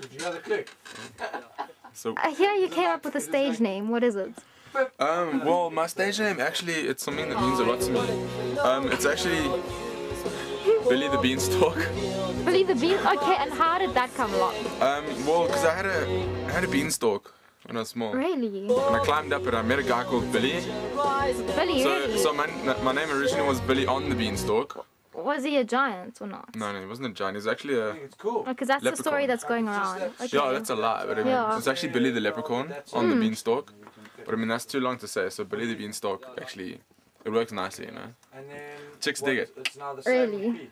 Did you have a? So, I hear you came up with a stage name. What is it? um, well, my stage name actually it's something that means a lot to me. Um, it's actually Billy the Beanstalk. Billy the Bean. Okay, and how did that come along? Um, well, because I had a I had a beanstalk when I was small, Really? and I climbed up it. I met a guy called Billy. Billy, So, really? so my my name originally was Billy on the Beanstalk. Was he a giant or not? No, no, he wasn't a giant. He was actually a. think it's cool. Because that's the story that's going around. Okay. yeah. That's a lie, but I mean, Yeah. it's actually Billy the Leprechaun on the hmm. Beanstalk. But I mean, that's too long to say. So Billy the Beanstalk actually it works nicely, you know. And then Chicks what, dig it. It's now the same Really? repeat.